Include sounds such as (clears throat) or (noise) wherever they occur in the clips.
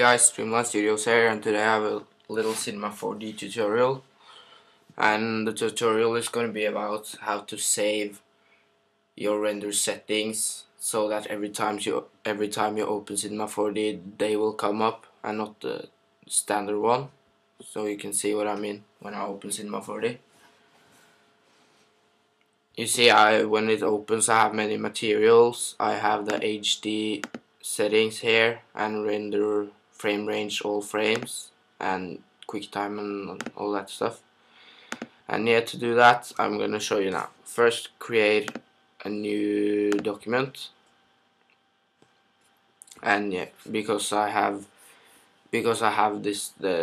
guys, Streamlined Studios here and today I have a little Cinema 4D tutorial. And the tutorial is going to be about how to save your render settings so that every time you every time you open Cinema 4D they will come up and not the standard one. So you can see what I mean when I open Cinema 4D you see I when it opens I have many materials. I have the HD settings here and render frame range all frames and QuickTime and all that stuff. And yeah to do that I'm gonna show you now. First create a new document. And yeah because I have because I have this the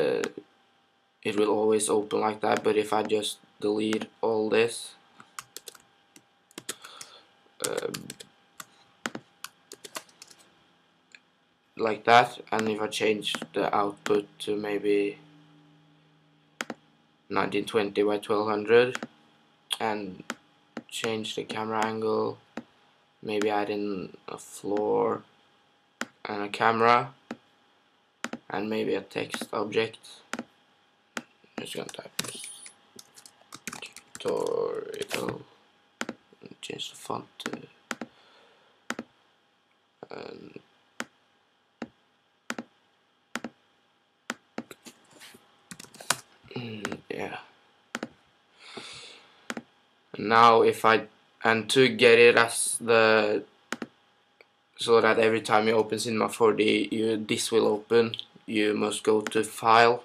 it will always open like that but if I just delete all this like that and if I change the output to maybe 1920 by 1200 and change the camera angle maybe add in a floor and a camera and maybe a text object I'm just gonna type tutorial and change the font to and (clears throat) yeah. Now if I and to get it as the so that every time you open Cinema 4D you this will open. You must go to file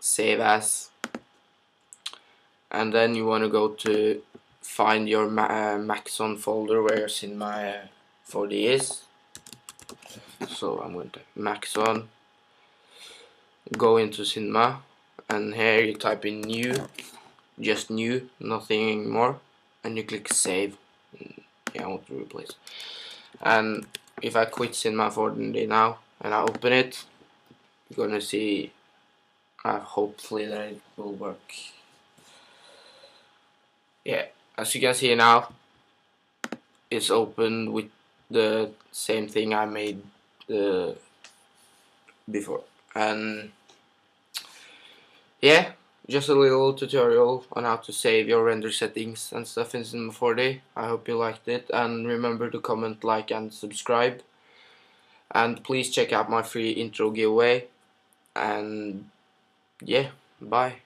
save as and then you want to go to find your ma uh, Maxon folder where Cinema 4D is. So I'm going to Maxon go into Cinema and here you type in new just new nothing more and you click save. Yeah I want to replace. And if I quit Cinema 4D now and I open it you're gonna see uh, hopefully that it will work. Yeah as you can see now it's open with the same thing I made uh, before. And yeah, just a little tutorial on how to save your render settings and stuff in Cinema 4D. I hope you liked it and remember to comment, like and subscribe. And please check out my free intro giveaway. And yeah, bye.